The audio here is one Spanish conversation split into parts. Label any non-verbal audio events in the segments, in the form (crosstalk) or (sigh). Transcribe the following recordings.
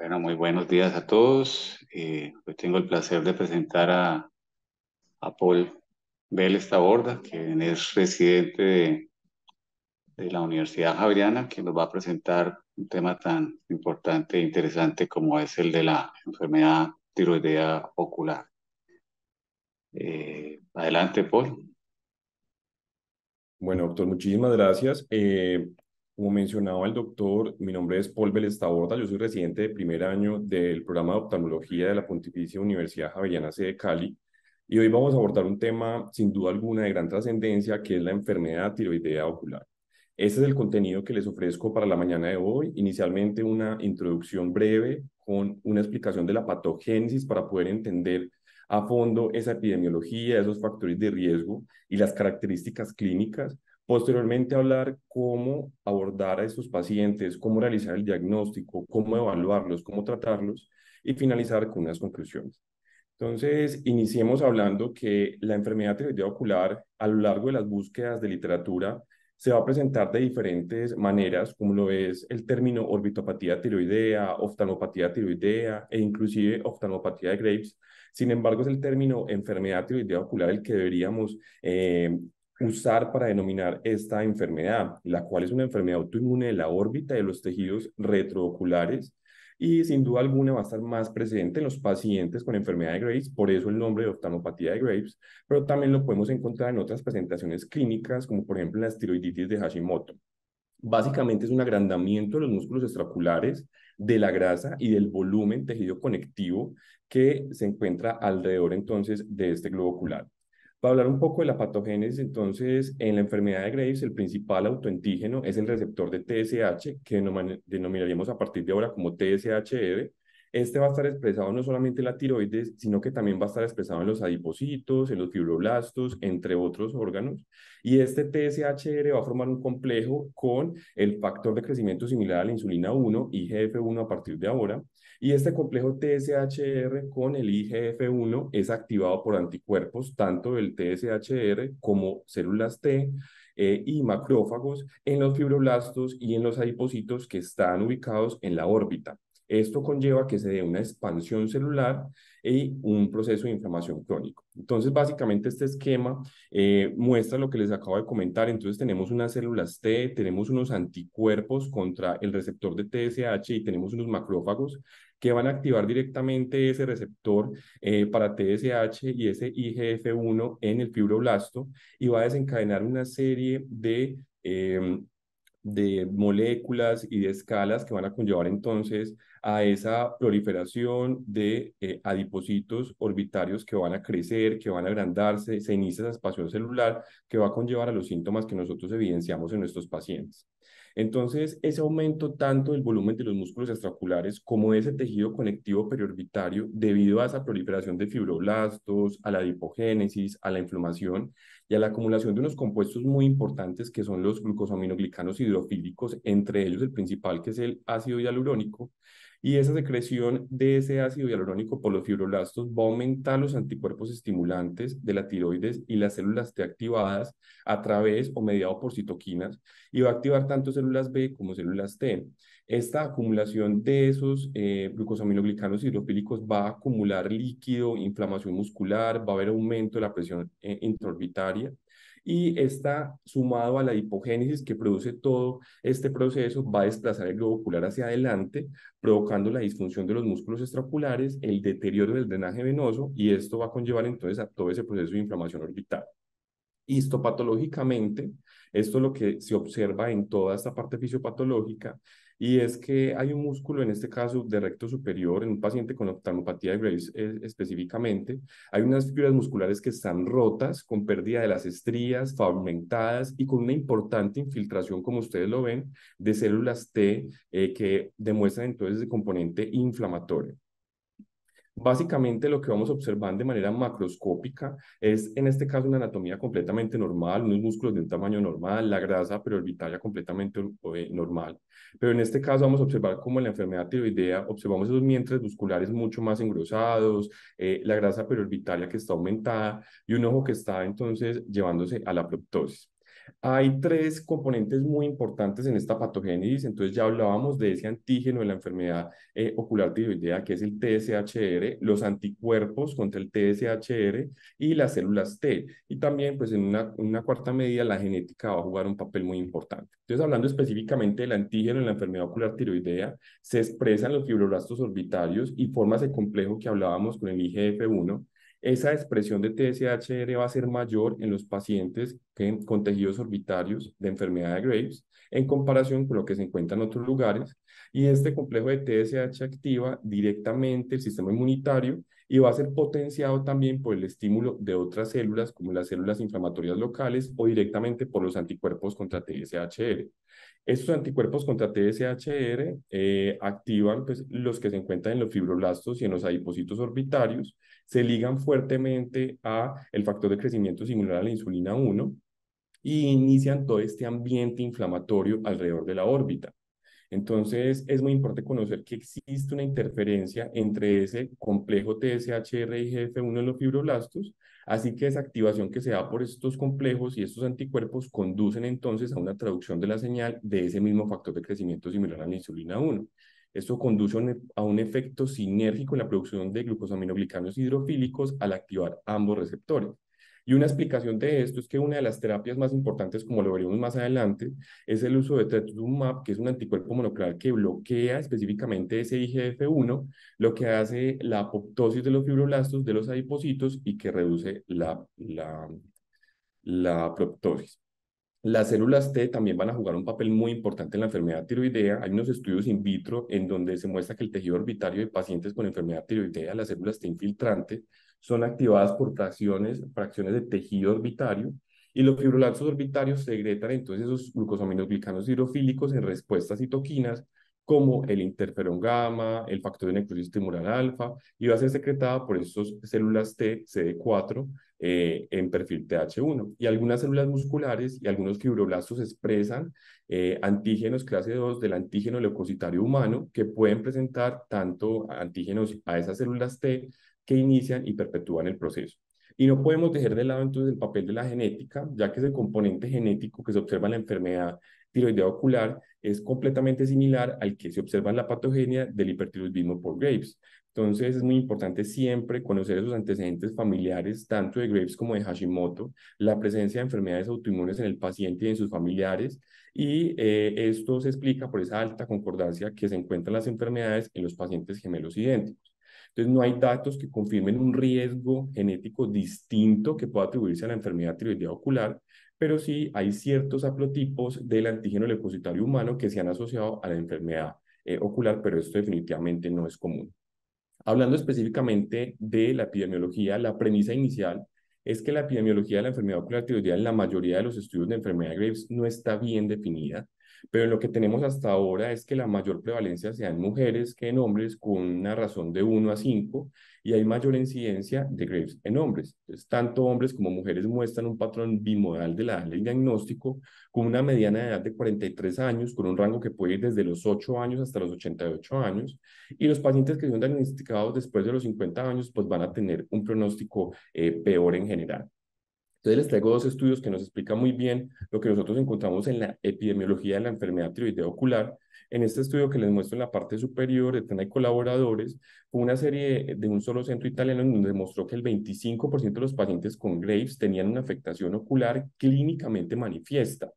Bueno, muy buenos días a todos. Eh, hoy tengo el placer de presentar a, Paul Vélez Taborda, quien es residente de, de, la Universidad Javeriana, que nos va a presentar un tema tan importante e interesante como es el de la enfermedad tiroidea ocular. Eh, adelante, Paul. Bueno, doctor, muchísimas gracias. Eh, como mencionaba el doctor, mi nombre es Paul Vélez Taborda, yo soy residente de primer año del programa de oftalmología de la Pontificia Universidad Javeriana C de Cali y hoy vamos a abordar un tema sin duda alguna de gran trascendencia que es la enfermedad tiroidea ocular. Este es el contenido que les ofrezco para la mañana de hoy. Inicialmente una introducción breve con una explicación de la patogénesis para poder entender a fondo esa epidemiología, esos factores de riesgo y las características clínicas Posteriormente hablar cómo abordar a estos pacientes, cómo realizar el diagnóstico, cómo evaluarlos, cómo tratarlos y finalizar con unas conclusiones. Entonces, iniciemos hablando que la enfermedad tiroidea ocular a lo largo de las búsquedas de literatura se va a presentar de diferentes maneras, como lo es el término orbitopatía tiroidea, oftalmopatía tiroidea e inclusive oftalmopatía de Graves. Sin embargo, es el término enfermedad tiroidea ocular el que deberíamos eh, usar para denominar esta enfermedad, la cual es una enfermedad autoinmune de la órbita de los tejidos retrooculares y sin duda alguna va a estar más presente en los pacientes con enfermedad de Graves, por eso el nombre de oftalmopatía de Graves, pero también lo podemos encontrar en otras presentaciones clínicas, como por ejemplo la esteroiditis de Hashimoto. Básicamente es un agrandamiento de los músculos extraoculares, de la grasa y del volumen tejido conectivo que se encuentra alrededor entonces de este globo ocular. Para hablar un poco de la patogénesis, entonces, en la enfermedad de Graves, el principal autoantígeno es el receptor de TSH, que denominaríamos a partir de ahora como TSHR. Este va a estar expresado no solamente en la tiroides, sino que también va a estar expresado en los adipocitos, en los fibroblastos, entre otros órganos. Y este TSHR va a formar un complejo con el factor de crecimiento similar a la insulina 1, IGF-1 a partir de ahora, y este complejo TSHR con el IGF-1 es activado por anticuerpos, tanto del TSHR como células T eh, y macrófagos en los fibroblastos y en los adipocitos que están ubicados en la órbita. Esto conlleva que se dé una expansión celular y un proceso de inflamación crónico. Entonces, básicamente este esquema eh, muestra lo que les acabo de comentar. Entonces, tenemos unas células T, tenemos unos anticuerpos contra el receptor de TSH y tenemos unos macrófagos que van a activar directamente ese receptor eh, para TSH y ese IGF-1 en el fibroblasto y va a desencadenar una serie de em, de moléculas y de escalas que van a conllevar entonces a esa proliferación de eh, orbitarios que van a crecer, que van a agrandarse, se inicia esa expansión celular que va a conllevar a los síntomas que nosotros evidenciamos en nuestros pacientes. Entonces, ese aumento tanto del volumen de los músculos extraoculares como de ese tejido conectivo periorbitario, debido a esa proliferación de fibroblastos, a la adipogénesis, a la inflamación y a la acumulación de unos compuestos muy importantes que son los glucosaminoglicanos hidrofílicos, entre ellos el principal que es el ácido hialurónico, y esa secreción de ese ácido hialurónico por los fibroblastos va a aumentar los anticuerpos estimulantes de la tiroides y las células T activadas a través o mediado por citoquinas y va a activar tanto células B como células T. Esta acumulación de esos eh, glucosaminoglicanos hidrofílicos va a acumular líquido, inflamación muscular, va a haber aumento de la presión eh, intraorbitaria y está sumado a la hipogénesis que produce todo este proceso, va a desplazar el globo ocular hacia adelante, provocando la disfunción de los músculos extraoculares, el deterioro del drenaje venoso y esto va a conllevar entonces a todo ese proceso de inflamación orbital. Histopatológicamente, esto es lo que se observa en toda esta parte fisiopatológica y es que hay un músculo, en este caso de recto superior, en un paciente con oftalmopatía de Graves eh, específicamente, hay unas fibras musculares que están rotas, con pérdida de las estrías, fragmentadas y con una importante infiltración, como ustedes lo ven, de células T eh, que demuestran entonces el componente inflamatorio. Básicamente lo que vamos a observar de manera macroscópica es en este caso una anatomía completamente normal, unos músculos de un tamaño normal, la grasa preorbitaria completamente eh, normal. Pero en este caso vamos a observar como en la enfermedad tiroidea observamos esos mientres musculares mucho más engrosados, eh, la grasa preorbitaria que está aumentada y un ojo que está entonces llevándose a la proptosis. Hay tres componentes muy importantes en esta patogénesis, entonces ya hablábamos de ese antígeno de la enfermedad eh, ocular tiroidea, que es el TSHR, los anticuerpos contra el TSHR y las células T. Y también, pues en una, cuarta medida, la genética va a jugar un papel muy importante. Entonces, hablando específicamente del antígeno en la enfermedad ocular tiroidea, se expresan los fibroblastos orbitarios y formas de complejo que hablábamos con el IGF-1, esa expresión de TSHR va a ser mayor en los pacientes que, con tejidos orbitarios de enfermedad de Graves en comparación con lo que se encuentra en otros lugares. Y este complejo de TSH activa directamente el sistema inmunitario y va a ser potenciado también por el estímulo de otras células como las células inflamatorias locales o directamente por los anticuerpos contra TSHR. Estos anticuerpos contra TSHR eh, activan pues, los que se encuentran en los fibroblastos y en los adipocitos orbitarios, se ligan fuertemente a el factor de crecimiento similar a la insulina 1 y inician todo este ambiente inflamatorio alrededor de la órbita. Entonces, es muy importante conocer que existe una interferencia entre ese complejo TSHR y GF1 en los fibroblastos, así que esa activación que se da por estos complejos y estos anticuerpos conducen entonces a una traducción de la señal de ese mismo factor de crecimiento similar a la insulina 1. Esto conduce a un efecto sinérgico en la producción de glucosaminoglicanos hidrofílicos al activar ambos receptores. Y una explicación de esto es que una de las terapias más importantes, como lo veremos más adelante, es el uso de trastuzumab, que es un anticuerpo monoclonal que bloquea específicamente ese IGF-1, lo que hace la apoptosis de los fibroblastos de los adipocitos y que reduce la, la, la apoptosis. Las células T también van a jugar un papel muy importante en la enfermedad tiroidea. Hay unos estudios in vitro en donde se muestra que el tejido orbitario de pacientes con enfermedad tiroidea, las células T infiltrantes, son activadas por fracciones, fracciones de tejido orbitario y los fibroblastos orbitarios secretan entonces esos glucosaminoglicanos hidrofílicos en respuesta a citoquinas como el interferón gamma, el factor de necrosis tumoral alfa, y va a ser secretada por estas células T, CD4, eh, en perfil TH1. Y algunas células musculares y algunos fibroblastos expresan eh, antígenos clase 2 del antígeno leucocitario humano que pueden presentar tanto antígenos a esas células T que inician y perpetúan el proceso. Y no podemos dejar de lado entonces el papel de la genética, ya que ese componente genético que se observa en la enfermedad tiroidea ocular es completamente similar al que se observa en la patogenia del hipertiroidismo por Graves. Entonces es muy importante siempre conocer esos antecedentes familiares, tanto de Graves como de Hashimoto, la presencia de enfermedades autoinmunes en el paciente y en sus familiares, y eh, esto se explica por esa alta concordancia que se encuentra en las enfermedades en los pacientes gemelos idénticos. Entonces, no hay datos que confirmen un riesgo genético distinto que pueda atribuirse a la enfermedad tiroidea ocular, pero sí hay ciertos haplotipos del antígeno leucocitario humano que se han asociado a la enfermedad eh, ocular, pero esto definitivamente no es común. Hablando específicamente de la epidemiología, la premisa inicial es que la epidemiología de la enfermedad ocular tiroidea en la mayoría de los estudios de enfermedad de Graves no está bien definida pero lo que tenemos hasta ahora es que la mayor prevalencia sea en mujeres que en hombres con una razón de 1 a 5 y hay mayor incidencia de Graves en hombres. Entonces, tanto hombres como mujeres muestran un patrón bimodal de la edad del diagnóstico con una mediana de edad de 43 años, con un rango que puede ir desde los 8 años hasta los 88 años. Y los pacientes que son diagnosticados después de los 50 años, pues van a tener un pronóstico eh, peor en general. Entonces les traigo dos estudios que nos explican muy bien lo que nosotros encontramos en la epidemiología de la enfermedad tiroidea ocular. En este estudio que les muestro en la parte superior, están hay colaboradores, una serie de un solo centro italiano en donde demostró que el 25% de los pacientes con Graves tenían una afectación ocular clínicamente manifiesta.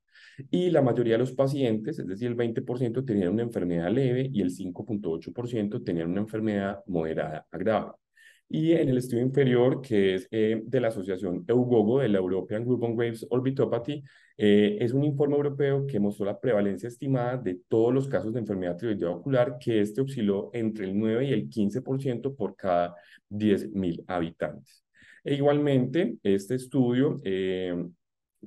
Y la mayoría de los pacientes, es decir, el 20%, tenían una enfermedad leve y el 5.8% tenían una enfermedad moderada a grave. Y en el estudio inferior, que es eh, de la asociación EUGOGO, de la European Group on Graves Orbitopathy, eh, es un informe europeo que mostró la prevalencia estimada de todos los casos de enfermedad tiroidea ocular, que este osciló entre el 9 y el 15% por cada 10.000 habitantes. E igualmente, este estudio eh,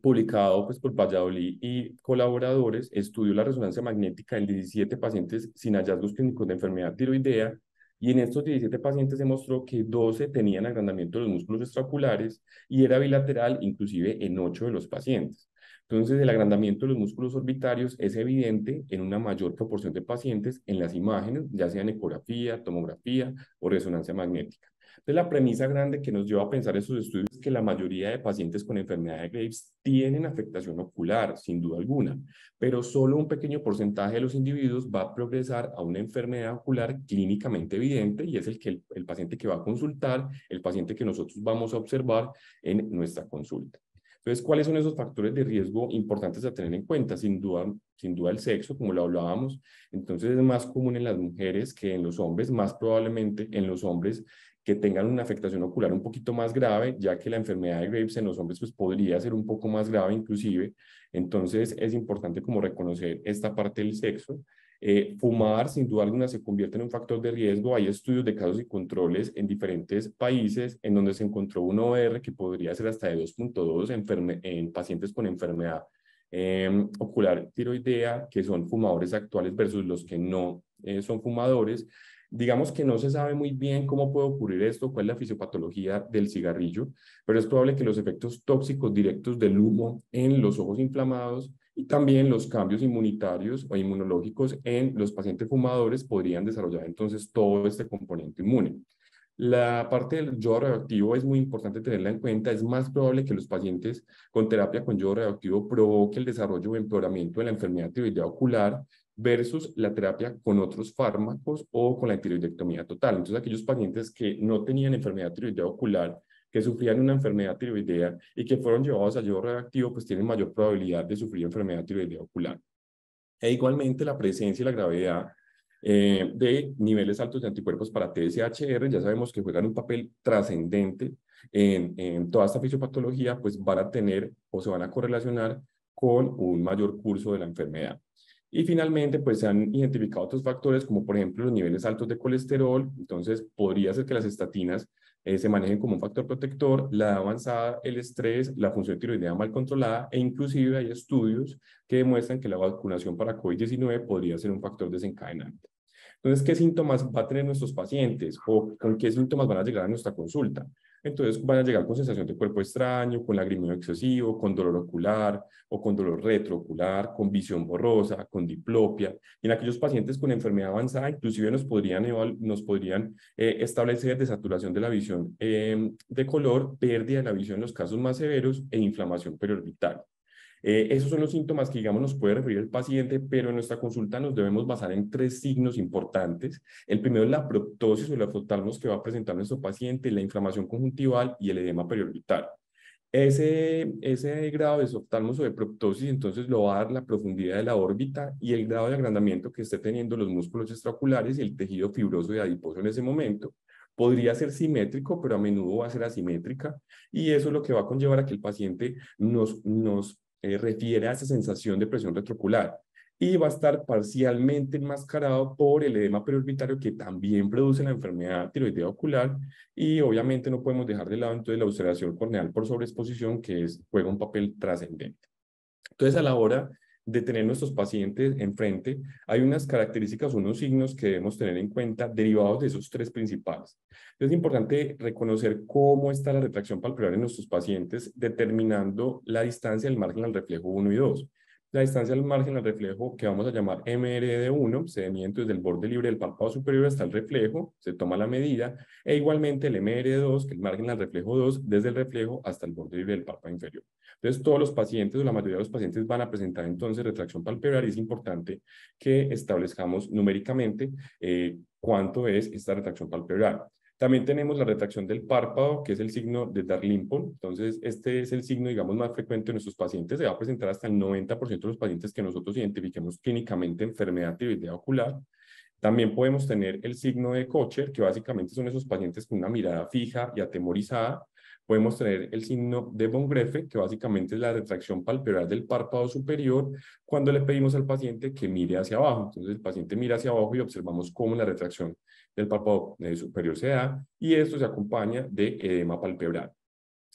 publicado pues, por Valladolid y colaboradores, estudió la resonancia magnética en 17 pacientes sin hallazgos clínicos de enfermedad tiroidea y en estos 17 pacientes se mostró que 12 tenían agrandamiento de los músculos extraoculares y era bilateral inclusive en 8 de los pacientes. Entonces, el agrandamiento de los músculos orbitarios es evidente en una mayor proporción de pacientes en las imágenes, ya sea ecografía, tomografía o resonancia magnética. Entonces, la premisa grande que nos lleva a pensar estos estudios es que la mayoría de pacientes con enfermedad de Graves tienen afectación ocular, sin duda alguna, pero solo un pequeño porcentaje de los individuos va a progresar a una enfermedad ocular clínicamente evidente y es el, que el paciente que va a consultar, el paciente que nosotros vamos a observar en nuestra consulta. Entonces, ¿cuáles son esos factores de riesgo importantes a tener en cuenta? Sin duda, sin duda el sexo, como lo hablábamos. Entonces, es más común en las mujeres que en los hombres, más probablemente en los hombres que tengan una afectación ocular un poquito más grave, ya que la enfermedad de Graves en los hombres pues, podría ser un poco más grave inclusive. Entonces, es importante como reconocer esta parte del sexo. Eh, fumar, sin duda alguna, se convierte en un factor de riesgo. Hay estudios de casos y controles en diferentes países en donde se encontró un OR que podría ser hasta de 2.2 en, en pacientes con enfermedad em, ocular tiroidea, que son fumadores actuales versus los que no eh, son fumadores. Digamos que no se sabe muy bien cómo puede ocurrir esto, cuál es la fisiopatología del cigarrillo, pero es probable que los efectos tóxicos directos del humo en los ojos inflamados y también los cambios inmunitarios o inmunológicos en los pacientes fumadores podrían desarrollar entonces todo este componente inmune. La parte del yodo radioactivo es muy importante tenerla en cuenta. Es más probable que los pacientes con terapia con yodo radioactivo provoque el desarrollo o empeoramiento de la enfermedad tiroidea ocular versus la terapia con otros fármacos o con la tiroidectomía total. Entonces, aquellos pacientes que no tenían enfermedad tiroidea ocular que sufrían una enfermedad tiroidea y que fueron llevados a yodo radioactivo, pues tienen mayor probabilidad de sufrir enfermedad tiroidea ocular. E igualmente la presencia y la gravedad eh, de niveles altos de anticuerpos para TSHR, ya sabemos que juegan un papel trascendente en, en toda esta fisiopatología, pues van a tener o se van a correlacionar con un mayor curso de la enfermedad. Y finalmente, pues se han identificado otros factores como por ejemplo los niveles altos de colesterol. Entonces, podría ser que las estatinas eh, se manejen como un factor protector, la edad avanzada, el estrés, la función tiroidea mal controlada e inclusive hay estudios que demuestran que la vacunación para COVID-19 podría ser un factor desencadenante. Entonces, ¿qué síntomas va a tener nuestros pacientes o con qué síntomas van a llegar a nuestra consulta? Entonces van a llegar con sensación de cuerpo extraño, con lagrimeo excesivo, con dolor ocular o con dolor retroocular, con visión borrosa, con diplopia. Y en aquellos pacientes con enfermedad avanzada, inclusive nos podrían, nos podrían eh, establecer desaturación de la visión em, de color, pérdida de la visión en los casos más severos e inflamación periorbital. Eh, esos son los síntomas que, digamos, nos puede referir el paciente, pero en nuestra consulta nos debemos basar en tres signos importantes. El primero es la proptosis o la oftalmos que va a presentar nuestro paciente, la inflamación conjuntival y el edema periorbital. Ese, grado de oftalmos o de proptosis entonces lo va a dar la profundidad de la órbita y el grado de agrandamiento que esté teniendo los músculos extraoculares y el tejido fibroso y adiposo en ese momento. Podría ser simétrico, pero a menudo va a ser asimétrica y eso es lo que va a conllevar a que el paciente nos, nos eh, refiere a esa sensación de presión retrocular y va a estar parcialmente enmascarado por el edema periorbitario que también produce la enfermedad tiroidea ocular y obviamente no podemos dejar de lado entonces la observación corneal por sobreexposición que es, juega un papel trascendente. Entonces a la hora de tener nuestros pacientes enfrente, hay unas características, unos signos que debemos tener en cuenta derivados de esos tres principales. Es importante reconocer cómo está la retracción palpebral en nuestros pacientes, determinando la distancia del margen al reflejo 1 y 2. La distancia al margen al reflejo, que vamos a llamar MRD1, se mide desde el borde libre del párpado superior hasta el reflejo, se toma la medida, e igualmente el MRD2, que el margen al reflejo 2, desde el reflejo hasta el borde libre del párpado inferior. Entonces, todos los pacientes o la mayoría de los pacientes van a presentar entonces retracción palpebral y es importante que establezcamos numéricamente eh, cuánto es esta retracción palpebral. También tenemos la retracción del párpado, que es el signo de Darlimpon. Entonces, este es el signo, digamos, más frecuente en nuestros pacientes. Se va a presentar hasta el 90% de los pacientes que nosotros identifiquemos clínicamente enfermedad tiroidea ocular. También podemos tener el signo de Kocher, que básicamente son esos pacientes con una mirada fija y atemorizada. Podemos tener el signo de von que básicamente es la retracción palpebral del párpado superior, cuando le pedimos al paciente que mire hacia abajo. Entonces, el paciente mira hacia abajo y observamos cómo la retracción del párpado superior se da, y esto se acompaña de edema palpebral.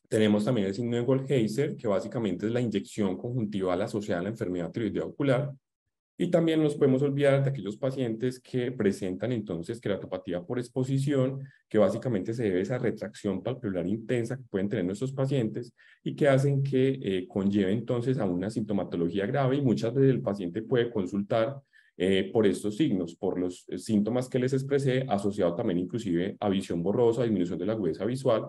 Tenemos también el signo de que básicamente es la inyección conjuntival asociada a la enfermedad tiroidea ocular. Y también nos podemos olvidar de aquellos pacientes que presentan entonces queratopatía por exposición, que básicamente se debe a esa retracción palpebral intensa que pueden tener nuestros pacientes y que hacen que eh, conlleve entonces a una sintomatología grave y muchas veces el paciente puede consultar eh, por estos signos, por los eh, síntomas que les expresé, asociado también inclusive a visión borrosa, disminución de la agudeza visual,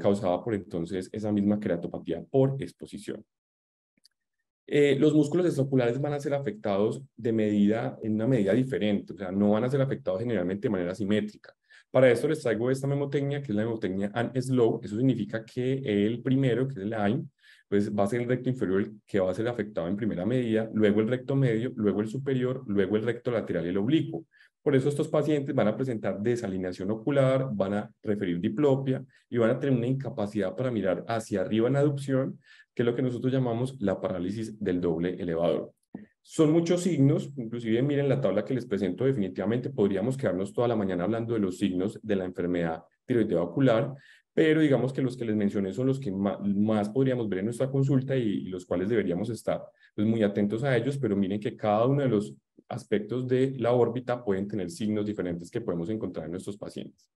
causada por entonces esa misma queratopatía por exposición. Eh, los músculos extraoculares van a ser afectados de medida, en una medida diferente, o sea, no van a ser afectados generalmente de manera simétrica. Para esto les traigo esta memotecnia, que es la memotecnia and slow. Eso significa que el primero, que es el AIM, pues va a ser el recto inferior el que va a ser afectado en primera medida, luego el recto medio, luego el superior, luego el recto lateral y el oblicuo. Por eso estos pacientes van a presentar desalineación ocular, van a referir diplopia y van a tener una incapacidad para mirar hacia arriba en aducción, que es lo que nosotros llamamos la parálisis del doble elevador. Son muchos signos, inclusive miren la tabla que les presento, definitivamente podríamos quedarnos toda la mañana hablando de los signos de la enfermedad tiroidea ocular, pero digamos que los que les mencioné son los que más, podríamos ver en nuestra consulta y, los cuales deberíamos estar pues, muy atentos a ellos, pero miren que cada uno de los aspectos de la órbita pueden tener signos diferentes que podemos encontrar en nuestros pacientes.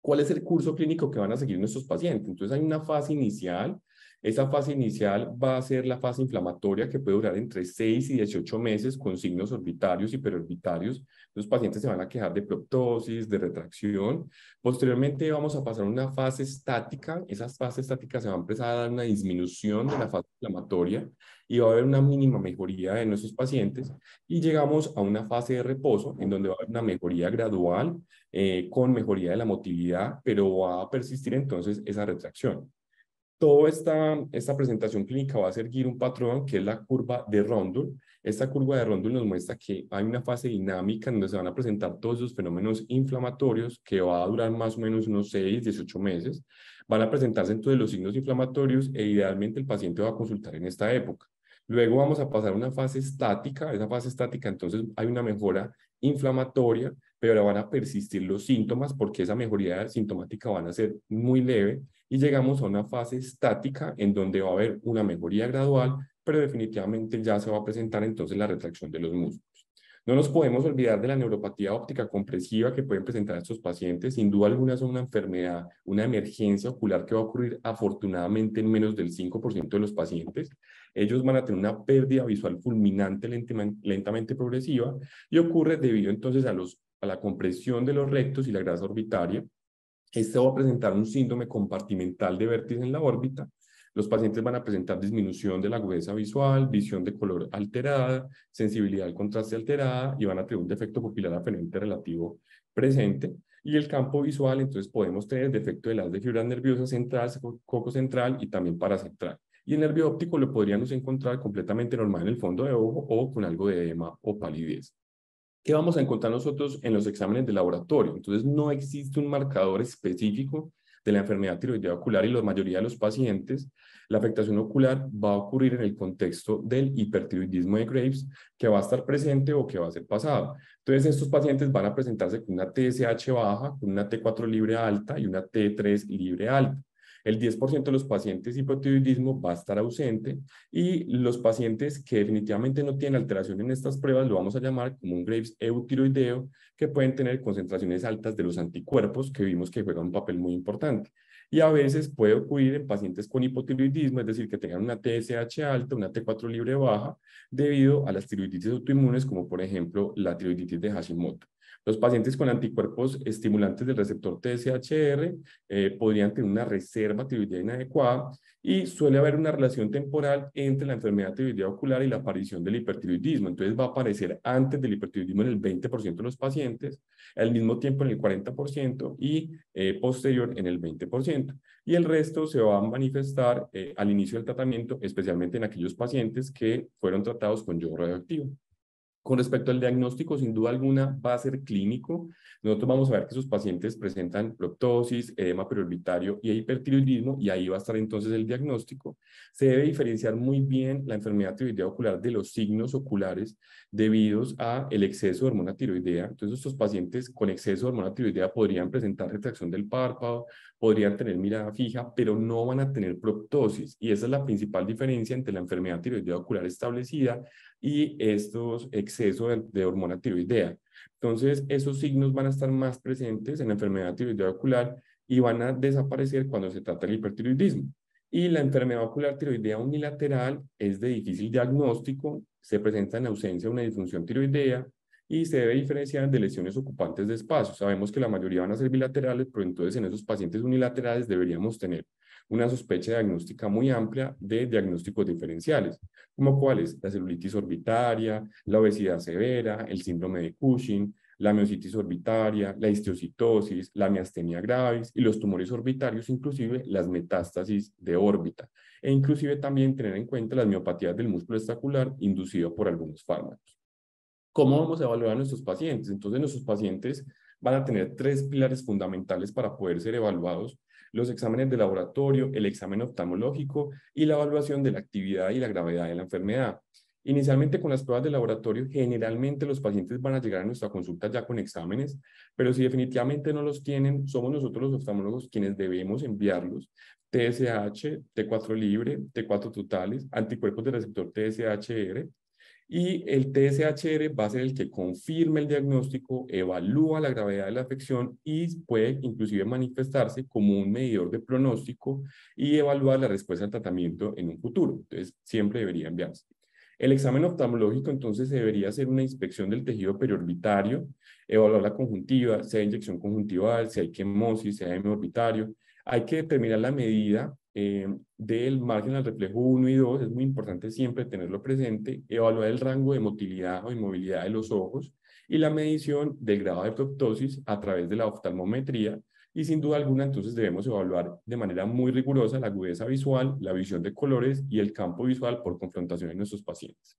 ¿Cuál es el curso clínico que van a seguir nuestros pacientes? Entonces hay una fase inicial esa fase inicial va a ser la fase inflamatoria que puede durar entre 6 y 18 meses con signos orbitarios y perorbitarios. Los pacientes se van a quejar de proptosis, de retracción. Posteriormente vamos a pasar a una fase estática. Esas fases estáticas se van a empezar a dar una disminución de la fase inflamatoria y va a haber una mínima mejoría de nuestros pacientes. Y llegamos a una fase de reposo en donde va a haber una mejoría gradual eh, con mejoría de la motilidad, pero va a persistir entonces esa retracción. Toda esta, esta presentación clínica va a seguir un patrón que es la curva de Rondul. Esta curva de Rondul nos muestra que hay una fase dinámica en donde se van a presentar todos esos fenómenos inflamatorios que va a durar más o menos unos 6, 18 meses. Van a presentarse entonces los signos inflamatorios e idealmente el paciente va a consultar en esta época. Luego vamos a pasar a una fase estática. Esa fase estática entonces hay una mejora inflamatoria, pero van a persistir los síntomas porque esa mejoría sintomática van a ser muy leve y llegamos a una fase estática en donde va a haber una mejoría gradual, pero definitivamente ya se va a presentar entonces la retracción de los músculos. No nos podemos olvidar de la neuropatía óptica compresiva que pueden presentar estos pacientes. Sin duda alguna es una enfermedad, una emergencia ocular que va a ocurrir afortunadamente en menos del 5% de los pacientes. Ellos van a tener una pérdida visual fulminante lentamente progresiva y ocurre debido entonces a, los, a la compresión de los rectos y la grasa orbitaria, este va a presentar un síndrome compartimental de vértice en la órbita. Los pacientes van a presentar disminución de la agudeza visual, visión de color alterada, sensibilidad al contraste alterada y van a tener un defecto pupilar aferente relativo presente. Y el campo visual, entonces podemos tener defecto de las de fibras nerviosas central, coco central y también paracentral. Y el nervio óptico lo podríamos encontrar completamente normal en el fondo de ojo o con algo de edema o palidez. ¿Qué vamos a encontrar nosotros en los exámenes de laboratorio? Entonces, no existe un marcador específico de la enfermedad tiroidea ocular y la mayoría de los pacientes, la afectación ocular va a ocurrir en el contexto del hipertiroidismo de Graves, que va a estar presente o que va a ser pasado. Entonces, estos pacientes van a presentarse con una TSH baja, con una T4 libre alta y una T3 libre alta. El 10% de los pacientes hipotiroidismo va a estar ausente y los pacientes que definitivamente no tienen alteración en estas pruebas lo vamos a llamar como un Graves eutiroideo que pueden tener concentraciones altas de los anticuerpos que vimos que juegan un papel muy importante. Y a veces puede ocurrir en pacientes con hipotiroidismo, es decir, que tengan una TSH alta, una T4 libre baja, debido a las tiroiditis autoinmunes, como por ejemplo la tiroiditis de Hashimoto. Los pacientes con anticuerpos estimulantes del receptor TSHR eh, podrían tener una reserva tiroidea inadecuada y suele haber una relación temporal entre la enfermedad tiroidea ocular y la aparición del hipertiroidismo. Entonces va a aparecer antes del hipertiroidismo en el 20% de los pacientes, al mismo tiempo en el 40% y eh, posterior en el 20%. Y el resto se va a manifestar eh, al inicio del tratamiento, especialmente en aquellos pacientes que fueron tratados con yodo radioactivo. Con respecto al diagnóstico, sin duda alguna va a ser clínico. Nosotros vamos a ver que sus pacientes presentan proptosis, edema perorbitario y hipertiroidismo y ahí va a estar entonces el diagnóstico. Se debe diferenciar muy bien la enfermedad tiroidea ocular de los signos oculares debidos a el exceso de hormona tiroidea. Entonces estos pacientes con exceso de hormona tiroidea podrían presentar retracción del párpado, podrían tener mirada fija, pero no van a tener proptosis. Y esa es la principal diferencia entre la enfermedad tiroidea ocular establecida y estos excesos de, hormona tiroidea. Entonces, esos signos van a estar más presentes en la enfermedad tiroidea ocular y van a desaparecer cuando se trata del hipertiroidismo. Y la enfermedad ocular tiroidea unilateral es de difícil diagnóstico, se presenta en ausencia de una disfunción tiroidea y se debe diferenciar de lesiones ocupantes de espacio. Sabemos que la mayoría van a ser bilaterales, pero entonces en esos pacientes unilaterales deberíamos tener una sospecha diagnóstica muy amplia de diagnósticos diferenciales, como cuáles la celulitis orbitaria, la obesidad severa, el síndrome de Cushing, la miositis orbitaria, la histiocitosis, la miastenia gravis y los tumores orbitarios, inclusive las metástasis de órbita, e inclusive también tener en cuenta las miopatías del músculo estacular inducido por algunos fármacos. ¿Cómo vamos a evaluar a nuestros pacientes? Entonces, nuestros pacientes van a tener tres pilares fundamentales para poder ser evaluados los exámenes de laboratorio, el examen oftalmológico y la evaluación de la actividad y la gravedad de la enfermedad. Inicialmente con las pruebas de laboratorio, generalmente los pacientes van a llegar a nuestra consulta ya con exámenes, pero si definitivamente no los tienen, somos nosotros los oftalmólogos quienes debemos enviarlos. TSH, T4 libre, T4 totales, anticuerpos de receptor TSHR, y el TSHR va a ser el que confirme el diagnóstico, evalúa la gravedad de la afección y puede inclusive manifestarse como un medidor de pronóstico y evaluar la respuesta al tratamiento en un futuro. Entonces, siempre debería enviarse. El examen oftalmológico entonces debería hacer una inspección del tejido periorbitario, evaluar la conjuntiva, si hay inyección conjuntival, si hay quemosis, si hay hemiorbitario. Hay que determinar la medida eh, del margen al reflejo 1 y 2, es muy importante siempre tenerlo presente, evaluar el rango de motilidad o inmovilidad de los ojos y la medición del grado de proptosis a través de la oftalmometría, y sin duda alguna entonces debemos evaluar de manera muy rigurosa la agudeza visual, la visión de colores y el campo visual por confrontación en nuestros pacientes.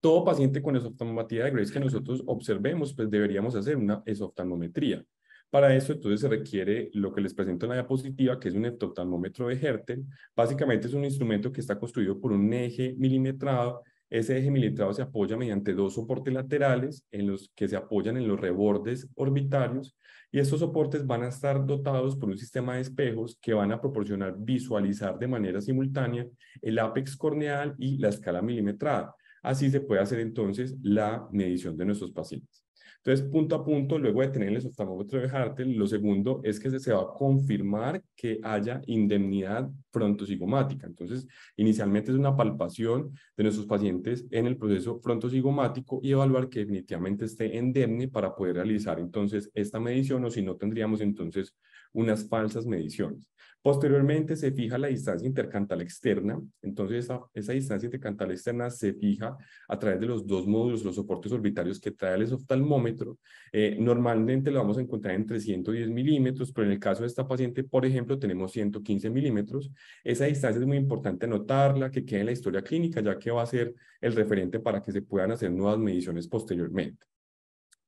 Todo paciente con esoftalmometría de Grace que nosotros observemos, pues deberíamos hacer una esoftalmometría. Para eso entonces se requiere lo que les presento en la diapositiva, que es un heptoftalmómetro de Hertel. Básicamente es un instrumento que está construido por un eje milimetrado ese eje milimetrado se apoya mediante dos soportes laterales en los que se apoyan en los rebordes orbitarios y estos soportes van a estar dotados por un sistema de espejos que van a proporcionar visualizar de manera simultánea el ápex corneal y la escala milimetrada. Así se puede hacer entonces la medición de nuestros pacientes. Entonces, punto a punto, luego de tener el oftalmómetro de Hartel, lo segundo es que se va a confirmar que haya indemnidad frontocigomática. Entonces, inicialmente es una palpación de nuestros pacientes en el proceso frontocigomático y evaluar que definitivamente esté endemne para poder realizar entonces esta medición o si no tendríamos entonces unas falsas mediciones. Posteriormente se fija la distancia intercantal externa, entonces esa, distancia intercantal externa se fija a través de los dos módulos, los soportes orbitarios que trae el oftalmómetro. Eh, normalmente lo vamos a encontrar entre 110 milímetros, pero en el caso de esta paciente, por ejemplo, tenemos 115 milímetros. Esa distancia es muy importante anotarla, que quede en la historia clínica, ya que va a ser el referente para que se puedan hacer nuevas mediciones posteriormente.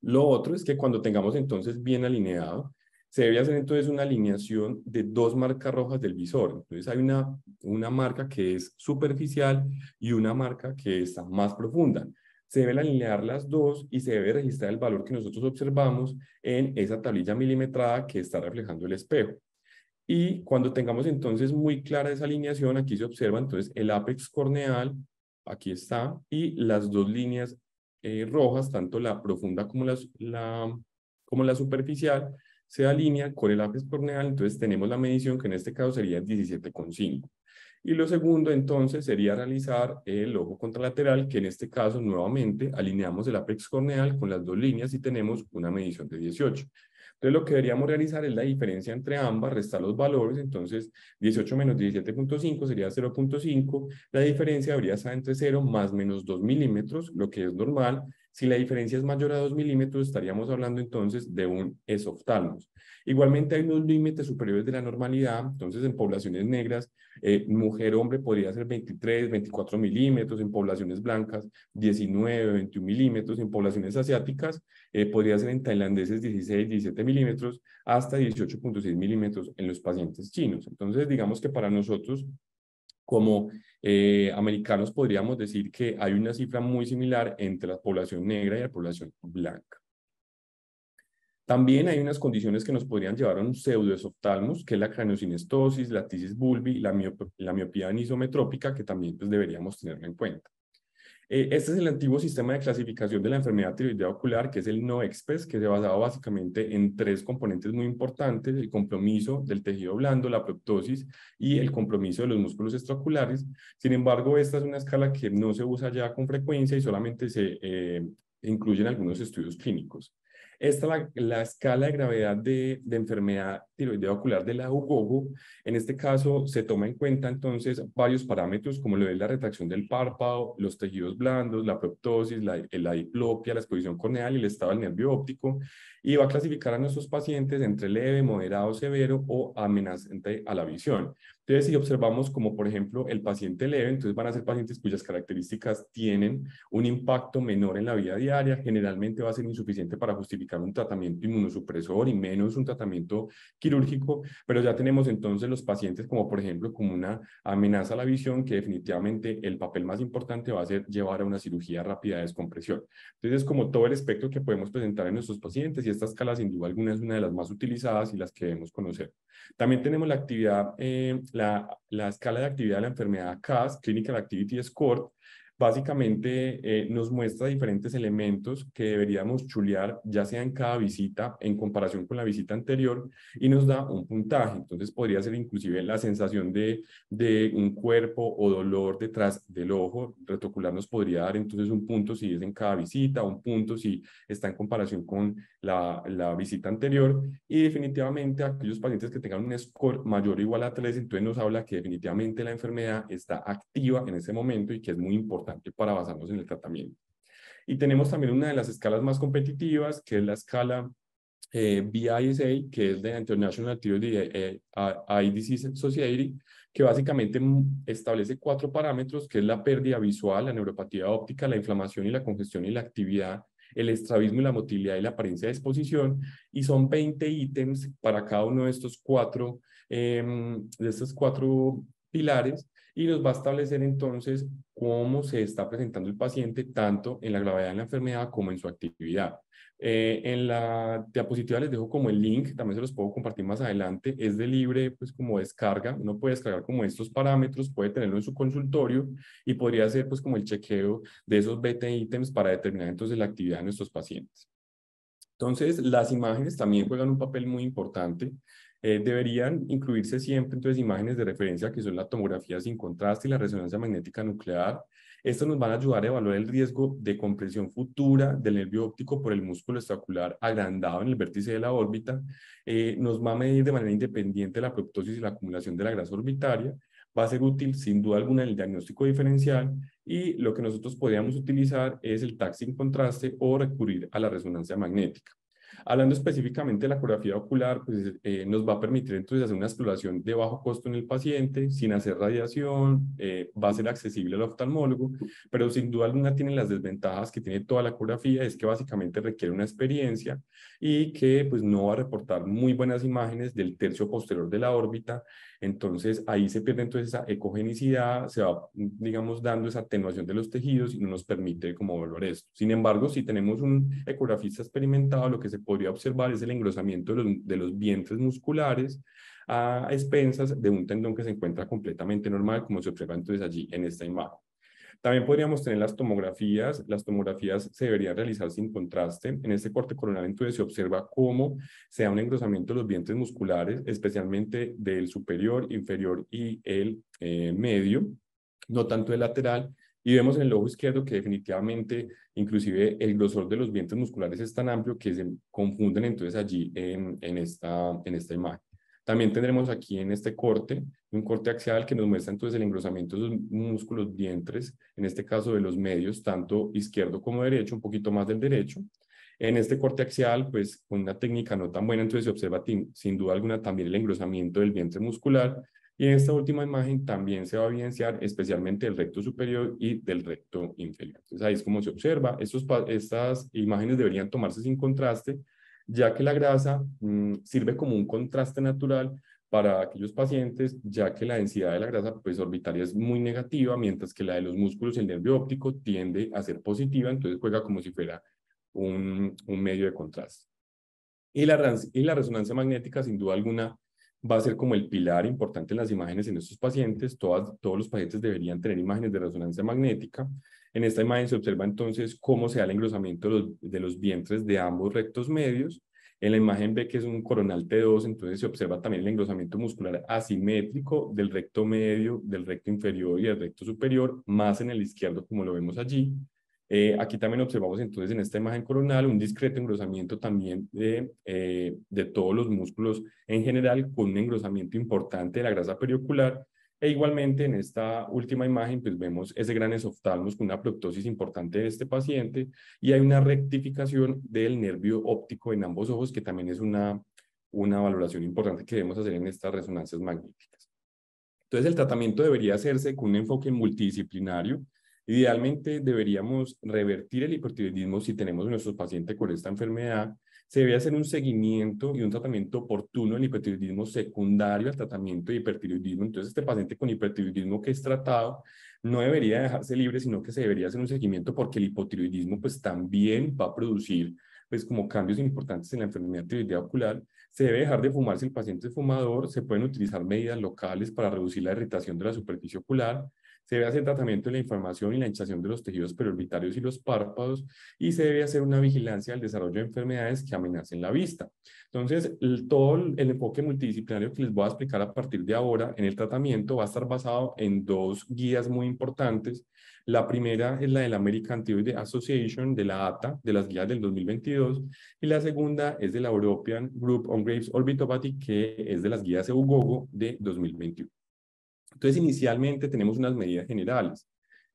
Lo otro es que cuando tengamos entonces bien alineado, se debe hacer entonces una alineación de dos marcas rojas del visor. Entonces hay una, una marca que es superficial y una marca que está más profunda. Se deben alinear las dos y se debe registrar el valor que nosotros observamos en esa tablilla milimetrada que está reflejando el espejo. Y cuando tengamos entonces muy clara esa alineación, aquí se observa entonces el ápex corneal, aquí está, y las dos líneas eh, rojas, tanto la profunda como la, la, como la superficial, se alinea con el ápice corneal, entonces tenemos la medición que en este caso sería 17,5. Y lo segundo entonces sería realizar el ojo contralateral, que en este caso nuevamente alineamos el ápex corneal con las dos líneas y tenemos una medición de 18. Entonces lo que deberíamos realizar es la diferencia entre ambas, restar los valores, entonces 18 menos 17.5 sería 0.5, la diferencia debería estar entre 0 más menos 2 milímetros, lo que es normal, si la diferencia es mayor a 2 milímetros, estaríamos hablando entonces de un esoftalmos. Igualmente hay unos límites superiores de la normalidad, entonces en poblaciones negras, eh, mujer-hombre podría ser 23, 24 milímetros, en poblaciones blancas 19, 21 milímetros, en poblaciones asiáticas eh, podría ser en tailandeses 16, 17 milímetros, hasta 18.6 milímetros en los pacientes chinos. Entonces digamos que para nosotros como eh, americanos podríamos decir que hay una cifra muy similar entre la población negra y la población blanca. También hay unas condiciones que nos podrían llevar a un pseudoesoftalmos, que es la craniosinstosis, la tisis bulbi, la, la miopía anisometrópica, que también pues, deberíamos tenerla en cuenta. Eh, este es el antiguo sistema de clasificación de la enfermedad tiroidea ocular, que es el NOEXPES, que se basaba básicamente en tres componentes muy importantes, el compromiso del tejido blando, la proptosis y el compromiso de los músculos extraoculares. Sin embargo, esta es una escala que no se usa ya con frecuencia y solamente se eh, incluye en algunos estudios clínicos. Esta es la, escala de gravedad de, de, enfermedad tiroidea ocular de la UGOGO. En este caso se toma en cuenta entonces varios parámetros como lo es la retracción del párpado, los tejidos blandos, la proptosis, la, la diplopia, la exposición corneal y el estado del nervio óptico y va a clasificar a nuestros pacientes entre leve, moderado, severo o amenazante a la visión. Entonces, si observamos como, por ejemplo, el paciente leve, entonces van a ser pacientes cuyas características tienen un impacto menor en la vida diaria, generalmente va a ser insuficiente para justificar un tratamiento inmunosupresor y menos un tratamiento quirúrgico, pero ya tenemos entonces los pacientes como, por ejemplo, como una amenaza a la visión, que definitivamente el papel más importante va a ser llevar a una cirugía rápida de descompresión. Entonces, como todo el espectro que podemos presentar en nuestros pacientes, y esta escala sin duda alguna es una de las más utilizadas y las que debemos conocer. También tenemos la actividad, eh, la, la escala de actividad de la enfermedad CAS, Clinical Activity Score, básicamente eh, nos muestra diferentes elementos que deberíamos chulear, ya sea en cada visita en comparación con la visita anterior, y nos da un puntaje. Entonces podría ser inclusive la sensación de, de un cuerpo o dolor detrás del ojo. Retocular nos podría dar entonces un punto si es en cada visita, un punto si está en comparación con la, la visita anterior. Y definitivamente aquellos pacientes que tengan un score mayor o igual a 3, entonces nos habla que definitivamente la enfermedad está activa en ese momento y que es muy importante para basarnos en el tratamiento. Y tenemos también una de las escalas más competitivas, que es la escala eh, BISA, que es de International eh, Eye Disease Society, que básicamente establece cuatro parámetros, que es la pérdida visual, la neuropatía óptica, la inflamación y la congestión y la actividad, el estrabismo y la motilidad y la apariencia de exposición, y son 20 ítems para cada uno de estos cuatro, em, de estos cuatro pilares, y nos va a establecer entonces cómo se está presentando el paciente tanto en la gravedad de la enfermedad como en su actividad. Eh, en la diapositiva les dejo como el link, también se los puedo compartir más adelante, es de libre pues como descarga, uno puede descargar como estos parámetros, puede tenerlo en su consultorio y podría hacer pues como el chequeo de esos beta ítems para determinar entonces la actividad de nuestros pacientes. Entonces, las imágenes también juegan un papel muy importante. Eh, deberían incluirse siempre entonces imágenes de referencia que son la tomografía sin contraste y la resonancia magnética nuclear. Estos nos van a ayudar a evaluar el riesgo de compresión futura del nervio óptico por el músculo extraocular agrandado en el vértice de la órbita. Eh, nos va a medir de manera independiente la proptosis y la acumulación de la grasa orbitaria. Va a ser útil sin duda alguna en el diagnóstico diferencial y lo que nosotros podríamos utilizar es el TAC sin contraste o recurrir a la resonancia magnética. Hablando específicamente de la ecografía ocular, pues eh, nos va a permitir entonces hacer una exploración de bajo costo en el paciente, sin hacer radiación, eh, va a ser accesible al oftalmólogo, pero sin duda alguna tiene las desventajas que tiene toda la ecografía, es que básicamente requiere una experiencia y que pues no va a reportar muy buenas imágenes del tercio posterior de la órbita, entonces ahí se pierde entonces esa ecogenicidad, se va, digamos, dando esa atenuación de los tejidos y no nos permite como evaluar esto. Sin embargo, si tenemos un ecografista experimentado, lo que se podría observar es el engrosamiento de los, vientres musculares a expensas de un tendón que se encuentra completamente normal, como se observa entonces allí en esta imagen. También podríamos tener las tomografías. Las tomografías se deberían realizar sin contraste. En este corte coronal entonces se observa cómo se da un engrosamiento de los vientres musculares, especialmente del superior, inferior y el eh, medio, no tanto el lateral. Y vemos en el ojo izquierdo que definitivamente, inclusive el grosor de los vientres musculares es tan amplio que se confunden entonces allí en, en, esta, en esta imagen. También tendremos aquí en este corte, un corte axial que nos muestra entonces el engrosamiento de los músculos vientres, en este caso de los medios, tanto izquierdo como derecho, un poquito más del derecho. En este corte axial, pues con una técnica no tan buena, entonces se observa sin duda alguna también el engrosamiento del vientre muscular. Y en esta última imagen también se va a evidenciar especialmente el recto superior y del recto inferior. Entonces ahí es como se observa. Estos, estas imágenes deberían tomarse sin contraste ya que la grasa mm, sirve como un contraste natural para aquellos pacientes, ya que la densidad de la grasa pues, orbitaria es muy negativa, mientras que la de los músculos, el nervio óptico, tiende a ser positiva, entonces juega como si fuera un, un medio de contraste. Y la, y la resonancia magnética, sin duda alguna, va a ser como el pilar importante en las imágenes en estos pacientes. Todas, todos los pacientes deberían tener imágenes de resonancia magnética. En esta imagen se observa entonces cómo se da el engrosamiento de los, vientres de ambos rectos medios. En la imagen ve que es un coronal T2, entonces se observa también el engrosamiento muscular asimétrico del recto medio, del recto inferior y del recto superior, más en el izquierdo como lo vemos allí. Eh, aquí también observamos entonces en esta imagen coronal un discreto engrosamiento también de, eh, de todos los músculos en general, con un engrosamiento importante de la grasa periocular. E igualmente en esta última imagen pues vemos ese gran esoftalmos con una proptosis importante de este paciente y hay una rectificación del nervio óptico en ambos ojos que también es una, una valoración importante que debemos hacer en estas resonancias magnéticas. Entonces el tratamiento debería hacerse con un enfoque multidisciplinario Idealmente deberíamos revertir el hipertiroidismo si tenemos a nuestro paciente con esta enfermedad. Se debe hacer un seguimiento y un tratamiento oportuno del hipertiroidismo secundario al tratamiento de hipertiroidismo. Entonces, este paciente con hipertiroidismo que es tratado no debería dejarse libre, sino que se debería hacer un seguimiento porque el hipotiroidismo pues también va a producir pues como cambios importantes en la enfermedad tiroidea ocular. Se debe dejar de fumar si el paciente es fumador, se pueden utilizar medidas locales para reducir la irritación de la superficie ocular, se debe hacer tratamiento de la inflamación y la hinchación de los tejidos periorbitarios y los párpados y se debe hacer una vigilancia al desarrollo de enfermedades que amenacen la vista. Entonces, todo el enfoque multidisciplinario que les voy a explicar a partir de ahora en el tratamiento va a estar basado en dos guías muy importantes. La primera es la de la American Thyroid Association, de la ATA, de las guías del 2022, y la segunda es de la European Group on Graves Orbitopathy, que es de las guías EUGOGO de 2021. Entonces, inicialmente tenemos unas medidas generales.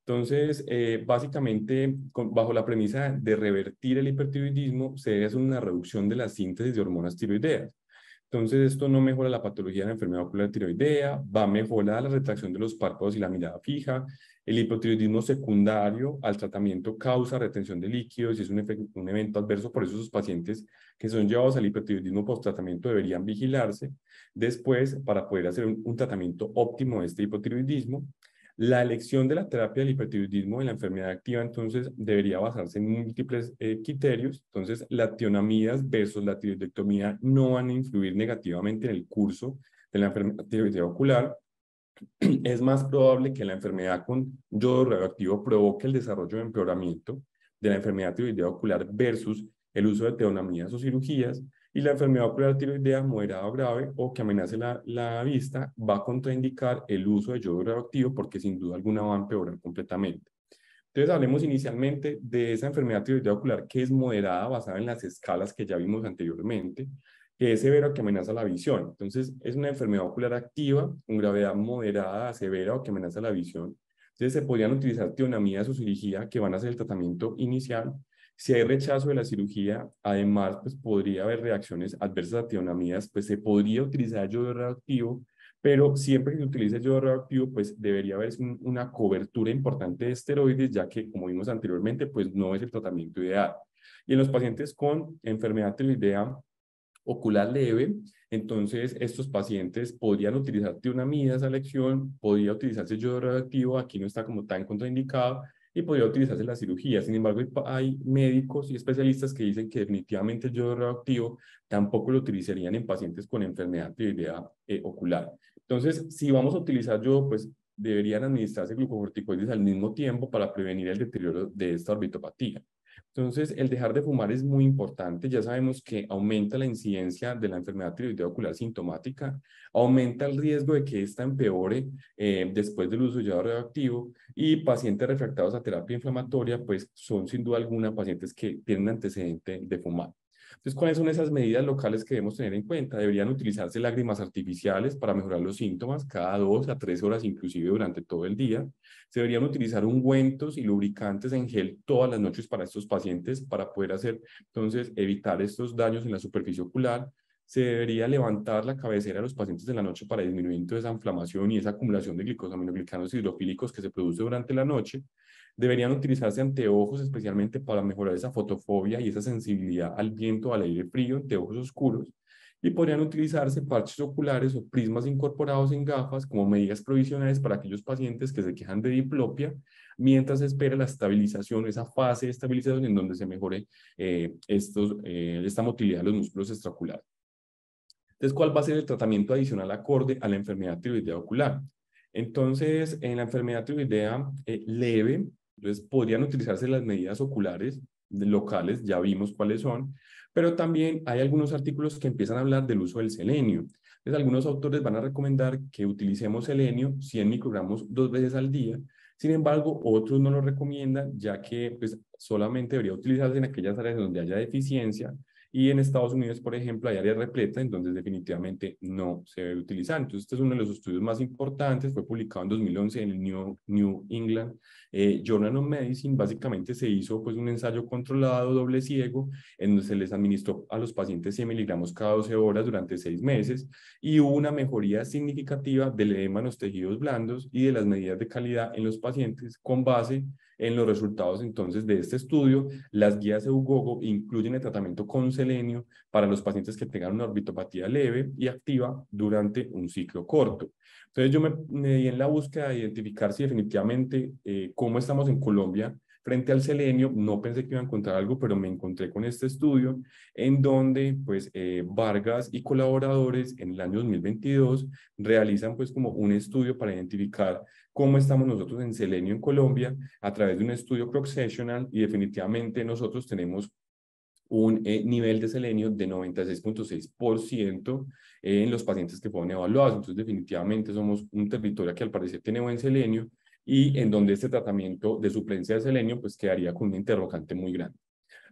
Entonces, eh, básicamente, bajo la premisa de revertir el hipertiroidismo, se debe hacer una reducción de la síntesis de hormonas tiroideas. Entonces, esto no mejora la patología de la enfermedad ocular tiroidea, va a mejorar la retracción de los párpados y la mirada fija. El hipotiroidismo secundario al tratamiento causa retención de líquidos y es un, evento adverso, por eso esos pacientes que son llevados al hipotiroidismo post-tratamiento deberían vigilarse después para poder hacer un, tratamiento óptimo de este hipotiroidismo. La elección de la terapia del hipotiroidismo en la enfermedad activa, entonces, debería basarse en múltiples eh, criterios. Entonces, la tionamidas versus la tiroidectomía no van a influir negativamente en el curso de la enfermedad tiroidea ocular. (clears throat) Es más probable que la enfermedad con yodo radioactivo provoque el desarrollo de empeoramiento de la enfermedad tiroidea ocular versus el uso de teonamidas o cirugías, y la enfermedad ocular tiroidea moderada o grave o que amenace la, la, vista va a contraindicar el uso de yodo radioactivo porque sin duda alguna va a empeorar completamente. Entonces hablemos inicialmente de esa enfermedad tiroidea ocular que es moderada basada en las escalas que ya vimos anteriormente, que es severa o que amenaza la visión. Entonces es una enfermedad ocular activa, con gravedad moderada, severa o que amenaza la visión. Entonces se podrían utilizar tionamidas o cirugía que van a ser el tratamiento inicial si hay rechazo de la cirugía, además, pues podría haber reacciones adversas a tionamidas, pues se podría utilizar yodo radioactivo, pero siempre que se utilice yodo radioactivo, pues debería haber una cobertura importante de esteroides, ya que, como vimos anteriormente, pues no es el tratamiento ideal. Y en los pacientes con enfermedad tiroidea ocular leve, entonces estos pacientes podrían utilizar tionamidas a elección, podría utilizarse yodo radioactivo, aquí no está como tan contraindicado, y podría utilizarse la cirugía. Sin embargo, hay médicos y especialistas que dicen que definitivamente el yodo radioactivo tampoco lo utilizarían en pacientes con enfermedad tiroidea eh, ocular. Entonces, si vamos a utilizar yodo, pues deberían administrarse glucocorticoides al mismo tiempo para prevenir el deterioro de esta orbitopatía. Entonces, el dejar de fumar es muy importante. Ya sabemos que aumenta la incidencia de la enfermedad tiroidea ocular sintomática, aumenta el riesgo de que esta empeore eh, después del uso de yodo radioactivo y pacientes refractados a terapia inflamatoria, pues son sin duda alguna pacientes que tienen antecedente de fumar. Entonces, ¿cuáles son esas medidas locales que debemos tener en cuenta? Deberían utilizarse lágrimas artificiales para mejorar los síntomas cada dos a tres horas, inclusive durante todo el día. Se deberían utilizar ungüentos y lubricantes en gel todas las noches para estos pacientes para poder hacer, entonces, evitar estos daños en la superficie ocular. Se debería levantar la cabecera de los pacientes en la noche para disminuir esa inflamación y esa acumulación de glicosaminoglicanos hidrofílicos que se produce durante la noche. Deberían utilizarse anteojos especialmente para mejorar esa fotofobia y esa sensibilidad al viento, al aire frío, anteojos oscuros. Y podrían utilizarse parches oculares o prismas incorporados en gafas como medidas provisionales para aquellos pacientes que se quejan de diplopia mientras se espera la estabilización, esa fase de estabilización en donde se mejore eh, estos, eh, esta motilidad de los músculos extraoculares. Entonces, ¿cuál va a ser el tratamiento adicional acorde a la enfermedad tiroidea ocular? Entonces, en la enfermedad tiroidea eh, leve, Entonces, podrían utilizarse las medidas oculares locales, ya vimos cuáles son, pero también hay algunos artículos que empiezan a hablar del uso del selenio. Entonces, algunos autores van a recomendar que utilicemos selenio 100 microgramos dos veces al día. Sin embargo, otros no lo recomiendan, ya que pues, solamente debería utilizarse en aquellas áreas donde haya deficiencia y en Estados Unidos, por ejemplo, hay área repleta, entonces definitivamente no se debe utilizar. Entonces, este es uno de los estudios más importantes, fue publicado en 2011 en el New, New England eh, Journal of Medicine. Básicamente se hizo pues, un ensayo controlado, doble ciego, en donde se les administró a los pacientes 100 miligramos cada 12 horas durante seis meses y hubo una mejoría significativa del edema en los tejidos blandos y de las medidas de calidad en los pacientes con base en los resultados entonces de este estudio, las guías de Ugogo incluyen el tratamiento con selenio para los pacientes que tengan una orbitopatía leve y activa durante un ciclo corto. Entonces yo me, di en la búsqueda de identificar si definitivamente eh, cómo estamos en Colombia frente al selenio. No pensé que iba a encontrar algo, pero me encontré con este estudio en donde pues eh, Vargas y colaboradores en el año 2022 realizan pues como un estudio para identificar cómo estamos nosotros en selenio en Colombia a través de un estudio cross-sectional y definitivamente nosotros tenemos un eh, nivel de selenio de 96.6% en los pacientes que fueron evaluados. Entonces, definitivamente somos un territorio que al parecer tiene buen selenio y en donde este tratamiento de suplencia de selenio pues quedaría con un interrogante muy grande.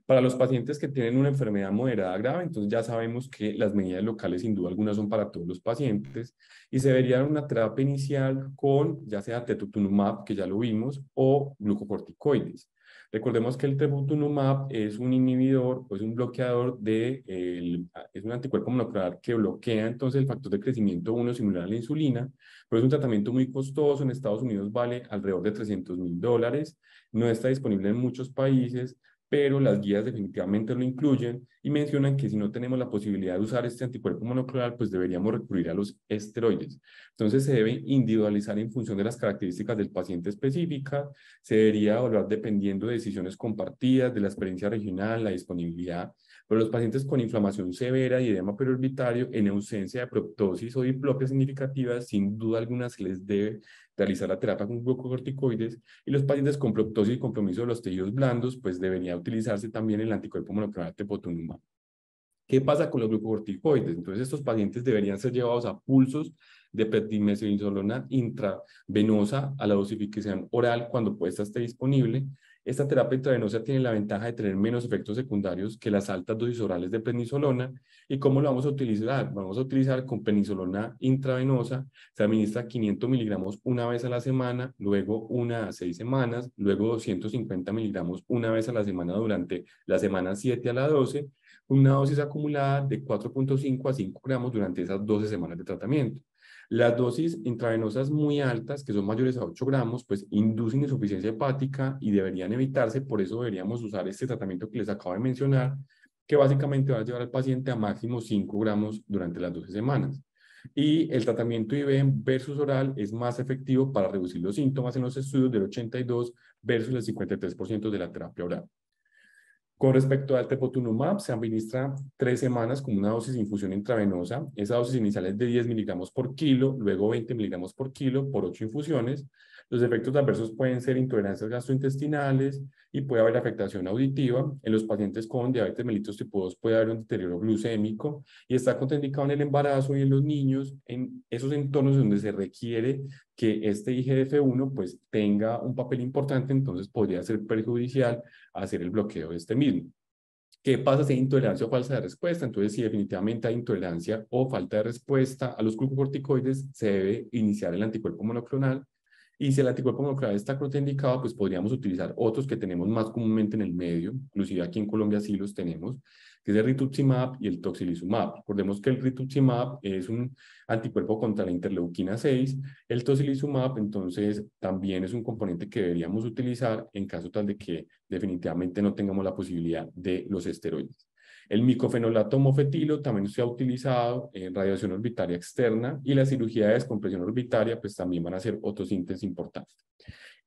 Para los pacientes que tienen una enfermedad moderada grave, entonces ya sabemos que las medidas locales sin duda alguna son para todos los pacientes y se vería una terapia inicial con ya sea tetutunumab, que ya lo vimos, o glucocorticoides. Recordemos que el tebutunumab es un inhibidor, o es un bloqueador de, el, es un anticuerpo monoclonal que bloquea entonces el factor de crecimiento 1 similar a la insulina, pero es un tratamiento muy costoso, en Estados Unidos vale alrededor de 300 mil dólares, no está disponible en muchos países, pero las guías definitivamente lo incluyen y mencionan que si no tenemos la posibilidad de usar este anticuerpo monoclonal, pues deberíamos recurrir a los esteroides. Entonces se debe individualizar en función de las características del paciente específica, se debería evaluar dependiendo de decisiones compartidas, de la experiencia regional, la disponibilidad, pero los pacientes con inflamación severa y edema periorbitario en ausencia de proptosis o diplopia significativa, sin duda alguna se les debe realizar la terapia con glucocorticoides y los pacientes con proptosis y compromiso de los tejidos blandos, pues debería utilizarse también el anticuerpo monoclonal tepotunumab. ¿Qué pasa con los glucocorticoides? Entonces, estos pacientes deberían ser llevados a pulsos de prednisolona intravenosa a la dosificación oral cuando esta esté disponible esta terapia intravenosa tiene la ventaja de tener menos efectos secundarios que las altas dosis orales de prednisolona. ¿Y cómo lo vamos a utilizar? Vamos a utilizar con prednisolona intravenosa. Se administra 500 miligramos una vez a la semana, luego una a seis semanas, luego 250 miligramos una vez a la semana durante la semana 7 a la 12, una dosis acumulada de 4.5 a 5 gramos durante esas 12 semanas de tratamiento. Las dosis intravenosas muy altas, que son mayores a 8 gramos, pues inducen insuficiencia hepática y deberían evitarse, por eso deberíamos usar este tratamiento que les acabo de mencionar, que básicamente va a llevar al paciente a máximo 5 gramos durante las 12 semanas. Y el tratamiento IV versus oral es más efectivo para reducir los síntomas en los estudios del 82 versus el 53% de la terapia oral. Con respecto al tepotunumab, se administra tres semanas con una dosis de infusión intravenosa. Esa dosis inicial es de 10 miligramos por kilo, luego 20 miligramos por kilo por 8 infusiones. Los efectos adversos pueden ser intolerancias gastrointestinales y puede haber afectación auditiva. En los pacientes con diabetes mellitus tipo 2 puede haber un deterioro glucémico y está contraindicado en el embarazo y en los niños en esos entornos donde se requiere que este IGF-1 pues tenga un papel importante, entonces podría ser perjudicial hacer el bloqueo de este mismo. ¿Qué pasa si hay intolerancia o falta de respuesta? Entonces, si definitivamente hay intolerancia o falta de respuesta a los glucocorticoides, se debe iniciar el anticuerpo monoclonal y si el anticuerpo monoclonal está contraindicado, pues podríamos utilizar otros que tenemos más comúnmente en el medio, inclusive aquí en Colombia sí los tenemos, que es el rituximab y el tocilizumab. Recordemos que el rituximab es un anticuerpo contra la interleuquina 6, el tocilizumab entonces también es un componente que deberíamos utilizar en caso tal de que definitivamente no tengamos la posibilidad de los esteroides. El micofenolato homofetilo también se ha utilizado en radiación orbitaria externa y la cirugía de descompresión orbitaria pues también van a ser otros síntesis importantes.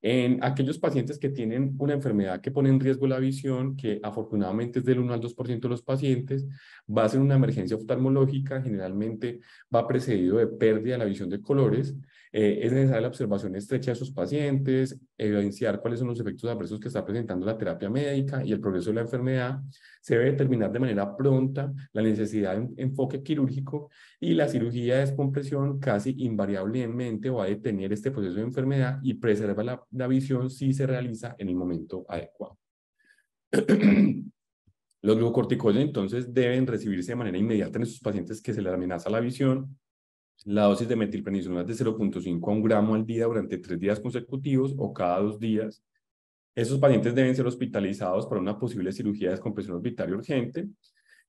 En aquellos pacientes que tienen una enfermedad que pone en riesgo la visión, que afortunadamente es del 1 al 2% de los pacientes, va a ser una emergencia oftalmológica, generalmente va precedido de pérdida de la visión de colores. Eh, es necesaria la observación estrecha de esos pacientes, evidenciar cuáles son los efectos adversos que está presentando la terapia médica y el progreso de la enfermedad. Se debe determinar de manera pronta la necesidad de un enfoque quirúrgico y la cirugía de descompresión casi invariablemente va a detener este proceso de enfermedad y preserva la, la visión si se realiza en el momento adecuado. (clears throat) Los glucocorticoides entonces deben recibirse de manera inmediata en esos pacientes que se les amenaza la visión. La dosis de metilprednisolona de 0.5 a 1 gramo al día durante tres días consecutivos o cada dos días. Esos pacientes deben ser hospitalizados para una posible cirugía de descompresión orbitaria urgente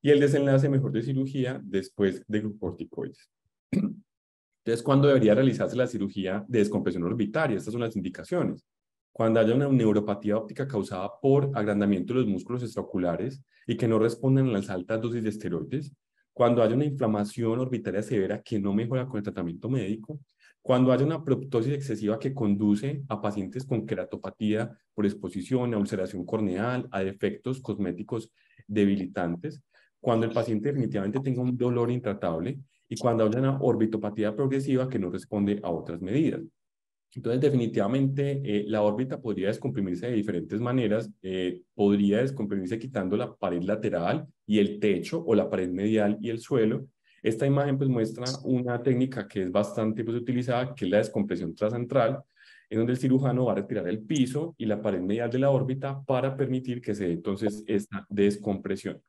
y el desenlace mejor de cirugía después de glucocorticoides. Entonces, ¿cuándo debería realizarse la cirugía de descompresión orbitaria? Estas son las indicaciones. Cuando haya una neuropatía óptica causada por agrandamiento de los músculos extraoculares y que no responden a las altas dosis de esteroides, cuando haya una inflamación orbitaria severa que no mejora con el tratamiento médico, cuando haya una proptosis excesiva que conduce a pacientes con queratopatía por exposición, a ulceración corneal, a defectos cosméticos debilitantes, cuando el paciente definitivamente tenga un dolor intratable y cuando haya una orbitopatía progresiva que no responde a otras medidas. Entonces, definitivamente, eh, la órbita podría descomprimirse de diferentes maneras. Eh, podría descomprimirse quitando la pared lateral y el techo o la pared medial y el suelo. Esta imagen pues muestra una técnica que es bastante pues, utilizada, que es la descompresión trascentral, en donde el cirujano va a retirar el piso y la pared medial de la órbita para permitir que se dé entonces esta descompresión.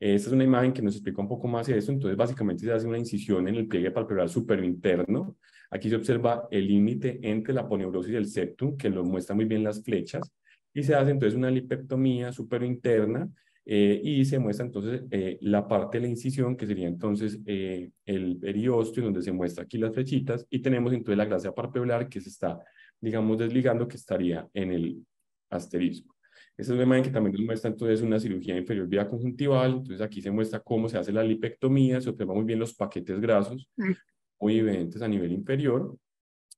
Esta es una imagen que nos explica un poco más de eso. Entonces, básicamente se hace una incisión en el pliegue palpebral superinterno. Aquí se observa el límite entre la aponeurosis y el septum, que lo muestra muy bien las flechas. Y se hace entonces una lipectomía superinterna eh, y se muestra entonces eh, la parte de la incisión, que sería entonces eh, el periósteo, donde se muestra aquí las flechitas. Y tenemos entonces la grasa palpebral que se está, digamos, desligando, que estaría en el asterisco. Esta es una imagen que también nos muestra entonces una cirugía inferior vía conjuntival. Entonces aquí se muestra cómo se hace la lipectomía, se observa muy bien los paquetes grasos. Muy a nivel inferior.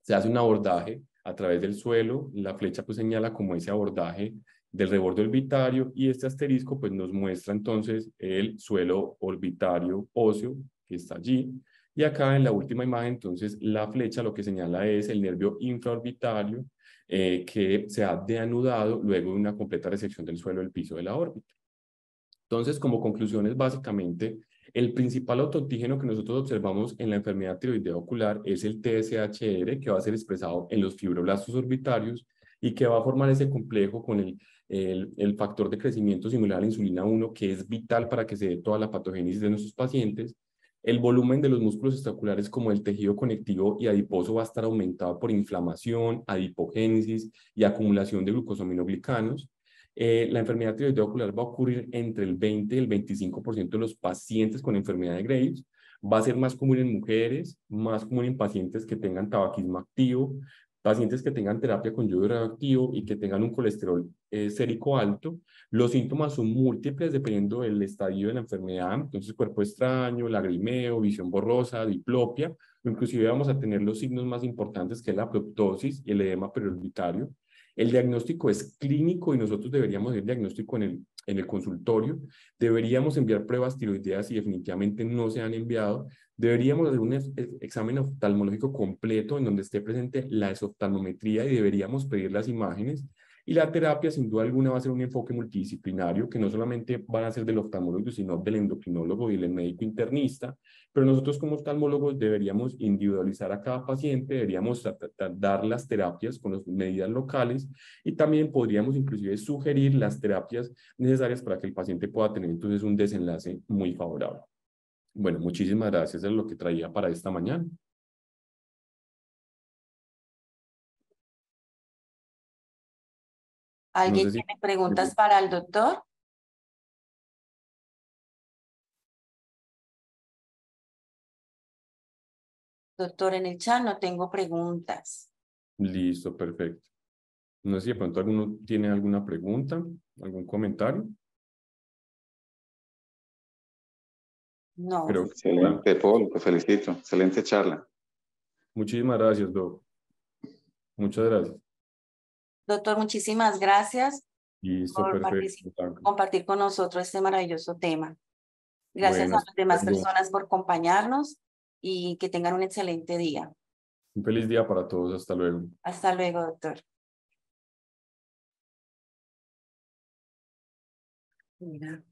Se hace un abordaje a través del suelo. La flecha pues señala como ese abordaje del reborde orbitario y este asterisco pues nos muestra entonces el suelo orbitario óseo que está allí. Y acá en la última imagen entonces la flecha lo que señala es el nervio infraorbitario eh, que se ha deanudado luego de una completa resección del suelo del piso de la órbita. Entonces, como conclusiones, básicamente, el principal autoantígeno que nosotros observamos en la enfermedad tiroidea ocular es el TSHR, que va a ser expresado en los fibroblastos orbitarios y que va a formar ese complejo con el, el, factor de crecimiento similar a la insulina 1, que es vital para que se dé toda la patogénesis de nuestros pacientes, el volumen de los músculos extraculares como el tejido conectivo y adiposo va a estar aumentado por inflamación, adipogénesis y acumulación de glucosaminoglicanos. Eh, la enfermedad tiroidea ocular va a ocurrir entre el 20 y el 25% de los pacientes con enfermedad de Graves. Va a ser más común en mujeres, más común en pacientes que tengan tabaquismo activo, pacientes que tengan terapia con yodo radioactivo y que tengan un colesterol eh, sérico alto, los síntomas son múltiples dependiendo del estadio de la enfermedad, entonces cuerpo extraño, lagrimeo, visión borrosa, diplopia, inclusive vamos a tener los signos más importantes que es la proptosis y el edema periorbitario. El diagnóstico es clínico y nosotros deberíamos hacer diagnóstico en el, en el consultorio. Deberíamos enviar pruebas tiroideas y definitivamente no se han enviado. Deberíamos hacer un examen oftalmológico completo en donde esté presente la esoftalmometría y deberíamos pedir las imágenes y la terapia, sin duda alguna, va a ser un enfoque multidisciplinario que no solamente van a ser del oftalmólogo, sino del endocrinólogo y del médico internista, pero nosotros como oftalmólogos deberíamos individualizar a cada paciente, deberíamos dar las terapias con las medidas locales y también podríamos inclusive sugerir las terapias necesarias para que el paciente pueda tener entonces un desenlace muy favorable. Bueno, muchísimas gracias. es lo que traía para esta mañana. ¿Alguien tiene preguntas para el doctor? Doctor, en el chat no tengo preguntas. Listo, perfecto. No sé si de pronto alguno tiene alguna pregunta, algún comentario. No. Excelente, Paul, te felicito. Excelente charla. Muchísimas gracias, Doc. Muchas gracias. Doctor, muchísimas gracias Listo, por compartir con nosotros este maravilloso tema. Gracias Bueno, a las demás personas por acompañarnos y que tengan un excelente día. Un feliz día para todos. Hasta luego. Hasta luego, doctor. Mira.